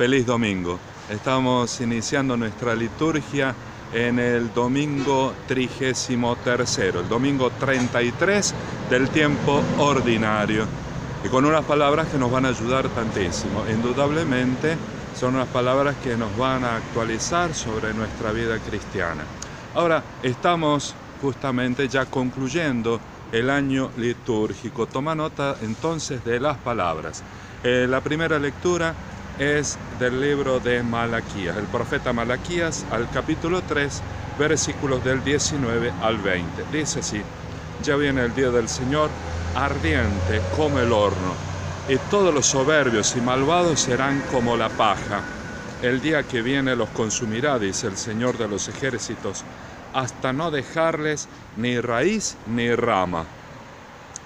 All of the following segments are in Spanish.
Feliz domingo. Estamos iniciando nuestra liturgia en el domingo trigésimo tercero, el domingo 33 del tiempo ordinario. Y con unas palabras que nos van a ayudar tantísimo. Indudablemente son unas palabras que nos van a actualizar sobre nuestra vida cristiana. Ahora estamos justamente ya concluyendo el año litúrgico. Toma nota entonces de las palabras. Eh, la primera lectura es del libro de Malaquías, el profeta Malaquías al capítulo 3, versículos del 19 al 20. Dice así, ya viene el día del Señor, ardiente como el horno, y todos los soberbios y malvados serán como la paja. El día que viene los consumirá, dice el Señor de los ejércitos, hasta no dejarles ni raíz ni rama.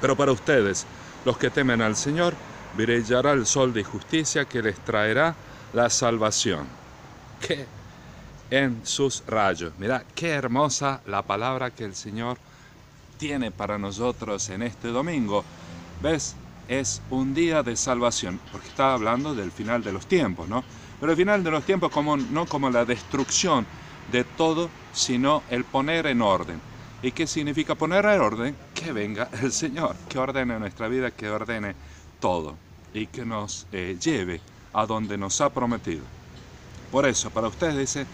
Pero para ustedes, los que temen al Señor, brillará el sol de justicia que les traerá la salvación. Que en sus rayos. Mira, qué hermosa la palabra que el Señor tiene para nosotros en este domingo. ¿Ves? Es un día de salvación, porque está hablando del final de los tiempos, ¿no? Pero el final de los tiempos como, no como la destrucción de todo, sino el poner en orden. ¿Y qué significa poner en orden? Que venga el Señor, que ordene nuestra vida, que ordene todo y que nos eh, lleve a donde nos ha prometido. Por eso, para ustedes dice,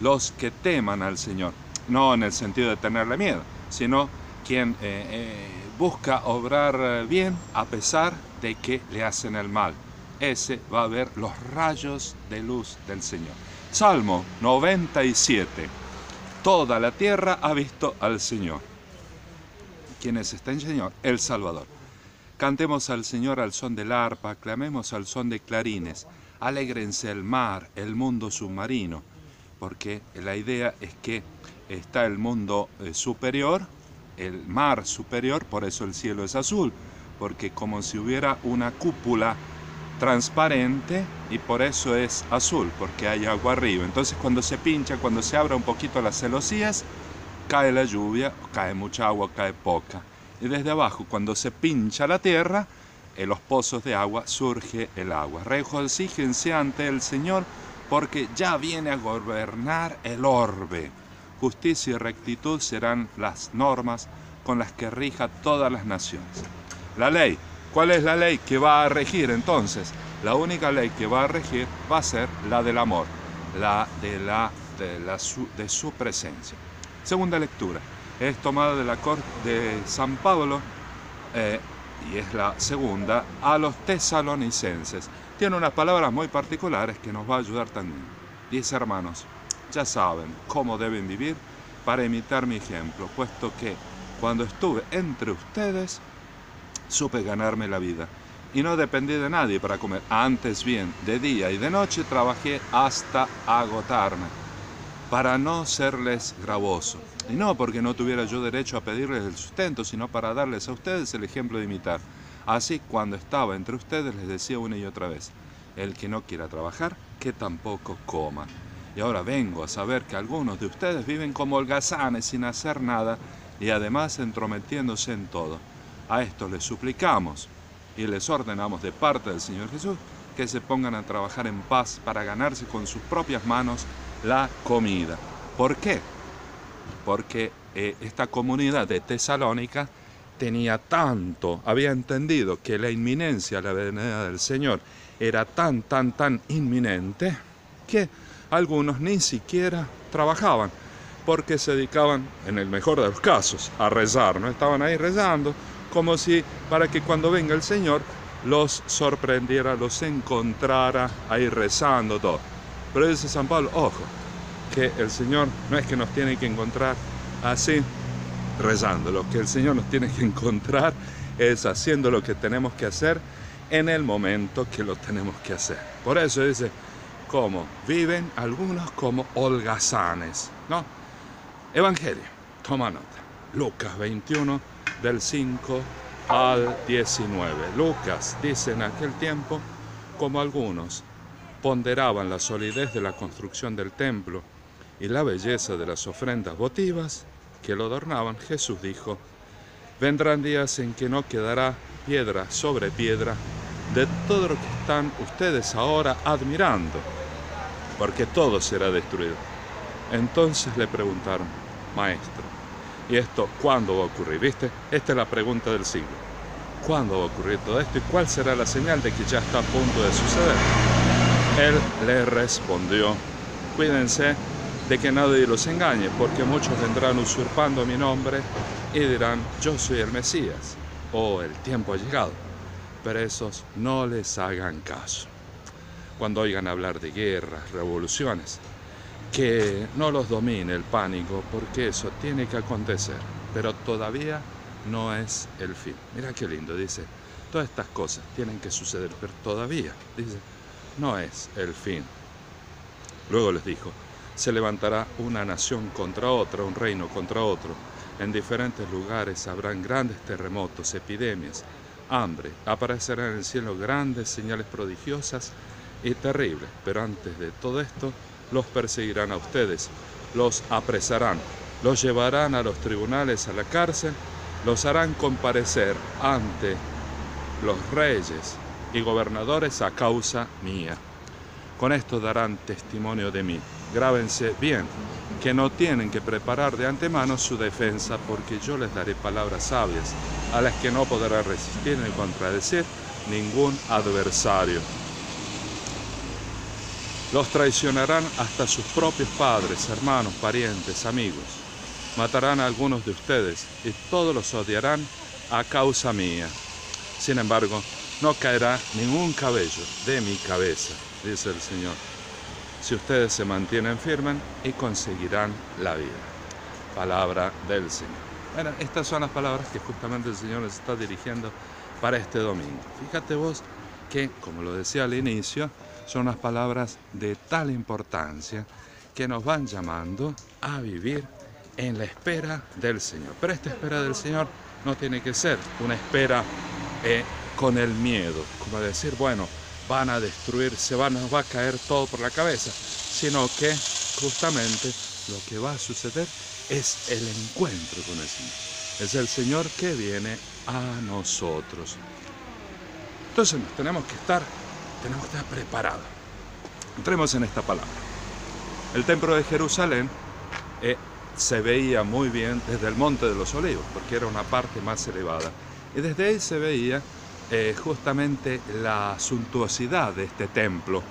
los que teman al Señor, no en el sentido de tenerle miedo, sino quien eh, eh, busca obrar bien a pesar de que le hacen el mal. Ese va a ver los rayos de luz del Señor. Salmo 97. Toda la tierra ha visto al Señor. ¿Quién es este Señor? El Salvador. Cantemos al Señor al son del arpa, clamemos al son de clarines, alégrense el mar, el mundo submarino, porque la idea es que está el mundo eh, superior, el mar superior, por eso el cielo es azul, porque como si hubiera una cúpula transparente y por eso es azul, porque hay agua arriba. Entonces cuando se pincha, cuando se abre un poquito las celosías, cae la lluvia, cae mucha agua, cae poca y desde abajo, cuando se pincha la tierra, en los pozos de agua surge el agua. Regocíjense ante el Señor, porque ya viene a gobernar el orbe. Justicia y rectitud serán las normas con las que rija todas las naciones. La ley. ¿Cuál es la ley que va a regir entonces? La única ley que va a regir va a ser la del amor, la de, la, de, la, de su presencia. Segunda lectura es tomada de la corte de San Pablo eh, y es la segunda a los tesalonicenses. Tiene unas palabras muy particulares que nos va a ayudar también. Dice hermanos, ya saben cómo deben vivir para imitar mi ejemplo, puesto que cuando estuve entre ustedes supe ganarme la vida y no dependí de nadie para comer. Antes bien, de día y de noche trabajé hasta agotarme para no serles gravoso. Y no porque no tuviera yo derecho a pedirles el sustento, sino para darles a ustedes el ejemplo de imitar. Así, cuando estaba entre ustedes, les decía una y otra vez, el que no quiera trabajar, que tampoco coma. Y ahora vengo a saber que algunos de ustedes viven como holgazanes sin hacer nada y además entrometiéndose en todo. A esto les suplicamos y les ordenamos de parte del Señor Jesús que se pongan a trabajar en paz para ganarse con sus propias manos la comida. ¿Por qué? Porque eh, esta comunidad de Tesalónica tenía tanto, había entendido que la inminencia, la venida del Señor era tan, tan, tan inminente que algunos ni siquiera trabajaban porque se dedicaban, en el mejor de los casos, a rezar, ¿no? Estaban ahí rezando como si para que cuando venga el Señor los sorprendiera, los encontrara ahí rezando todo. Pero dice San Pablo, ojo, que el Señor no es que nos tiene que encontrar así rezando, lo que el Señor nos tiene que encontrar es haciendo lo que tenemos que hacer en el momento que lo tenemos que hacer. Por eso dice, como viven algunos como holgazanes, ¿no? Evangelio, toma nota. Lucas 21 del 5 al 19. Lucas dice en aquel tiempo, como algunos ponderaban la solidez de la construcción del templo y la belleza de las ofrendas votivas que lo adornaban, Jesús dijo, vendrán días en que no quedará piedra sobre piedra de todo lo que están ustedes ahora admirando, porque todo será destruido. Entonces le preguntaron, maestro, ¿y esto cuándo va a ocurrir? ¿Viste? Esta es la pregunta del siglo. ¿Cuándo va a ocurrir todo esto y cuál será la señal de que ya está a punto de suceder? Él le respondió, cuídense de que nadie los engañe, porque muchos vendrán usurpando mi nombre y dirán, yo soy el Mesías, o el tiempo ha llegado. Pero esos no les hagan caso. Cuando oigan hablar de guerras, revoluciones, que no los domine el pánico, porque eso tiene que acontecer, pero todavía no es el fin. Mira qué lindo, dice, todas estas cosas tienen que suceder, pero todavía, dice, no es el fin. Luego les dijo, se levantará una nación contra otra, un reino contra otro. En diferentes lugares habrán grandes terremotos, epidemias, hambre. Aparecerán en el cielo grandes señales prodigiosas y terribles. Pero antes de todo esto, los perseguirán a ustedes, los apresarán, los llevarán a los tribunales, a la cárcel, los harán comparecer ante los reyes y gobernadores a causa mía. Con esto darán testimonio de mí. Grábense bien, que no tienen que preparar de antemano su defensa, porque yo les daré palabras sabias, a las que no podrá resistir ni contradecir ningún adversario. Los traicionarán hasta sus propios padres, hermanos, parientes, amigos. Matarán a algunos de ustedes y todos los odiarán a causa mía. Sin embargo, no caerá ningún cabello de mi cabeza, dice el Señor, si ustedes se mantienen firmes y conseguirán la vida. Palabra del Señor. Bueno, estas son las palabras que justamente el Señor nos está dirigiendo para este domingo. Fíjate vos que, como lo decía al inicio, son unas palabras de tal importancia que nos van llamando a vivir en la espera del Señor. Pero esta espera del Señor no tiene que ser una espera eh, con el miedo, como decir, bueno, van a destruir, se van, nos va a caer todo por la cabeza, sino que justamente lo que va a suceder es el encuentro con el Señor. Es el Señor que viene a nosotros. Entonces tenemos que estar tenemos que estar preparados. Entremos en esta palabra. El templo de Jerusalén eh, se veía muy bien desde el Monte de los Olivos, porque era una parte más elevada. Y desde ahí se veía eh, justamente la suntuosidad de este templo.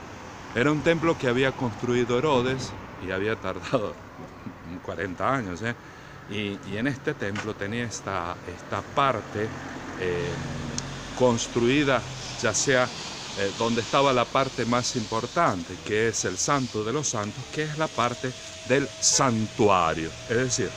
Era un templo que había construido Herodes y había tardado 40 años. ¿eh? Y, en este templo tenía esta, esta parte construida ya sea eh, donde estaba la parte más importante, que es el Santo de los Santos, que es la parte del santuario. Es decir,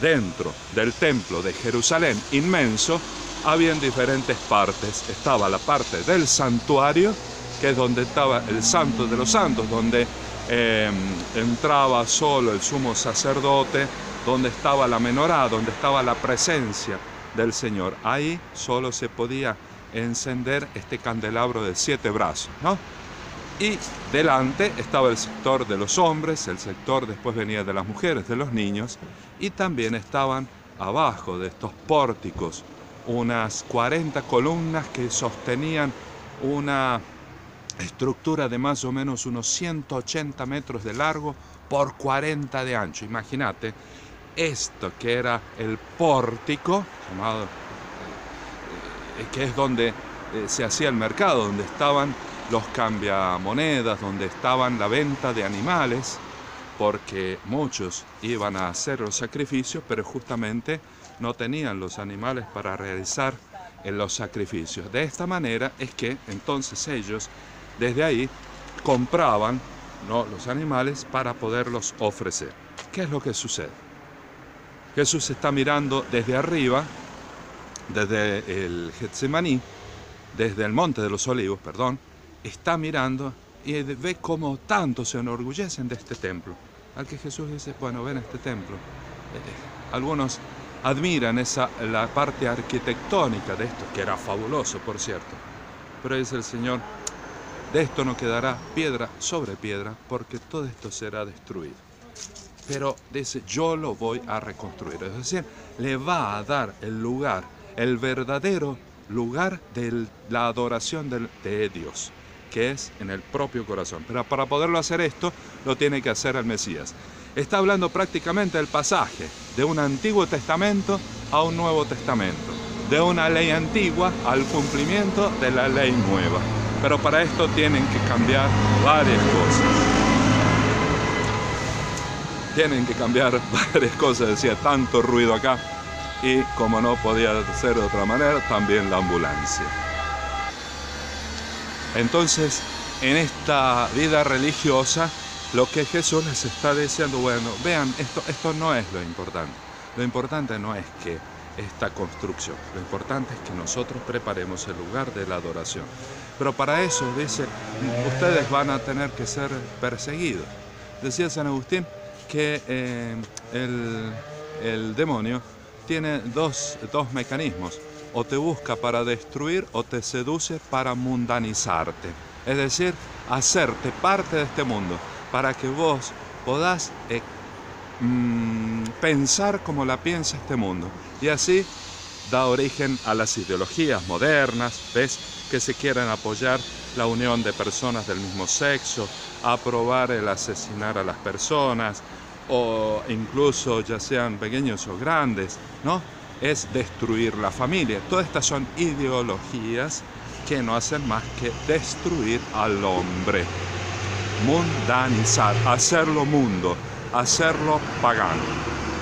dentro del templo de Jerusalén inmenso, habían diferentes partes. Estaba la parte del santuario, que es donde estaba el Santo de los Santos, donde em, entraba solo el sumo sacerdote, donde estaba la menorá, donde estaba la presencia del Señor. Ahí solo se podía encender este candelabro de siete brazos, ¿no? Y delante estaba el sector de los hombres, el sector después venía de las mujeres, de los niños, y también estaban abajo de estos pórticos unas 40 columnas que sostenían una estructura de más o menos unos 180 metros de largo por 40 de ancho. Imagínate, esto que era el pórtico, llamado eh, que es donde eh, se hacía el mercado, donde estaban los cambiamonedas, donde estaban la venta de animales, porque muchos iban a hacer los sacrificios, pero justamente no tenían los animales para realizar eh, los sacrificios. De esta manera es que entonces ellos desde ahí compraban ¿no? los animales para poderlos ofrecer. ¿Qué es lo que sucede? Jesús está mirando desde arriba desde el Getsemaní, desde el Monte de los Olivos, perdón, está mirando y ve cómo tanto se enorgullecen de este templo. Al que Jesús dice, bueno, ven este templo. Eh, algunos admiran esa, la parte arquitectónica de esto, que era fabuloso, por cierto. Pero dice el Señor, de esto no quedará piedra sobre piedra, porque todo esto será destruido. Pero dice, yo lo voy a reconstruir. Es decir, le va a dar el lugar el verdadero lugar de la adoración de Dios, que es en el propio corazón. Pero para poderlo hacer esto, lo tiene que hacer el Mesías. Está hablando prácticamente del pasaje de un Antiguo Testamento a un Nuevo Testamento, de una ley antigua al cumplimiento de la ley nueva. Pero para esto tienen que cambiar varias cosas. Tienen que cambiar varias cosas, decía tanto ruido acá y como no podía ser de otra manera, también la ambulancia. Entonces, en esta vida religiosa, lo que Jesús les está diciendo, bueno, vean, esto, esto no es lo importante. Lo importante no es que esta construcción, lo importante es que nosotros preparemos el lugar de la adoración. Pero para eso, dice, ustedes van a tener que ser perseguidos. Decía San Agustín que eh, el, el demonio tiene dos, dos mecanismos. O te busca para destruir o te seduce para mundanizarte. Es decir, hacerte parte de este mundo para que vos podás eh, mm, pensar como la piensa este mundo. Y así da origen a las ideologías modernas, ¿ves? Que se quieren apoyar la unión de personas del mismo sexo, aprobar el asesinar a las personas, o incluso ya sean pequeños o grandes, ¿no? Es destruir la familia. Todas estas son ideologías que no hacen más que destruir al hombre, mundanizar, hacerlo mundo, hacerlo pagano.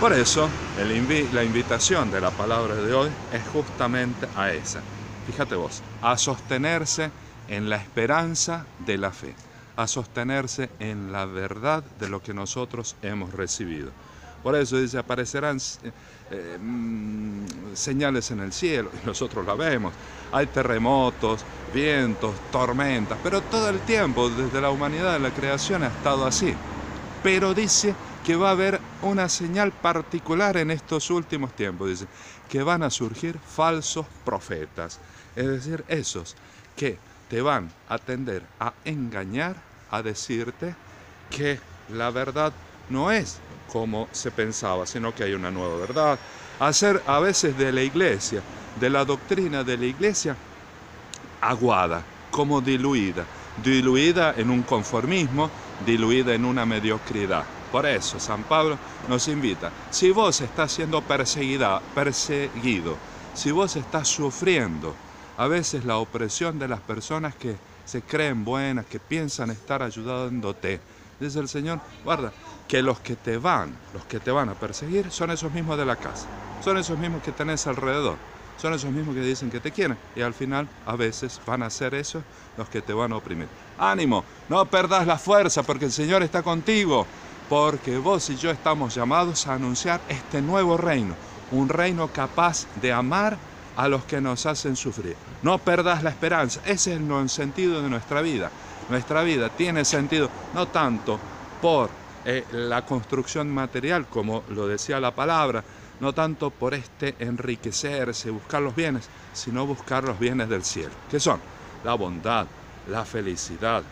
Por eso, la invitación de la palabra de hoy es justamente a esa. Fíjate vos, a sostenerse en la esperanza de la fe a sostenerse en la verdad de lo que nosotros hemos recibido. Por eso dice, aparecerán eh, mm, señales en el cielo, y nosotros la vemos. Hay terremotos, vientos, tormentas, pero todo el tiempo, desde la humanidad, la creación ha estado así. Pero dice que va a haber una señal particular en estos últimos tiempos, dice, que van a surgir falsos profetas, es decir, esos que te van a tender a engañar, a decirte que la verdad no es como se pensaba, sino que hay una nueva verdad. Hacer a veces de la iglesia, de la doctrina de la iglesia, aguada, como diluida, diluida en un conformismo, diluida en una mediocridad. Por eso San Pablo nos invita, si vos estás siendo perseguida, perseguido, si vos estás sufriendo, a veces la opresión de las personas que se creen buenas, que piensan estar ayudándote. Dice el Señor, guarda, que los que te van, los que te van a perseguir, son esos mismos de la casa, son esos mismos que tenés alrededor, son esos mismos que dicen que te quieren y al final a veces van a ser esos los que te van a oprimir. Ánimo, no perdas la fuerza porque el Señor está contigo, porque vos y yo estamos llamados a anunciar este nuevo reino, un reino capaz de amar a los que nos hacen sufrir. No perdas la esperanza. Ese es el sentido de nuestra vida. Nuestra vida tiene sentido no tanto por eh, la construcción material, como lo decía la palabra, no tanto por este enriquecerse, buscar los bienes, sino buscar los bienes del cielo, que son la bondad, la felicidad,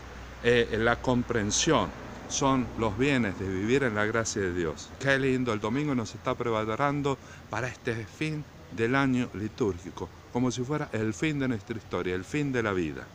eh, la comprensión, son los bienes de vivir en la gracia de Dios. Qué lindo, el domingo nos está preparando para este fin del año litúrgico, como si fuera el fin de nuestra historia, el fin de la vida.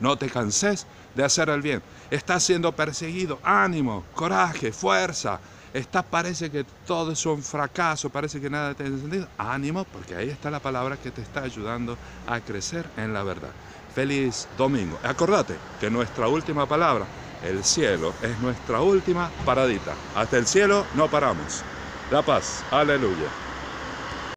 No te canses de hacer el bien. Estás siendo perseguido. Ánimo, coraje, fuerza. Está, parece que todo es un fracaso, parece que nada tiene sentido. Ánimo, porque ahí está la palabra que te está ayudando a crecer en la verdad. Feliz domingo. Acordate que nuestra última palabra, el cielo, es nuestra última paradita. Hasta el cielo no paramos. La paz. Aleluya.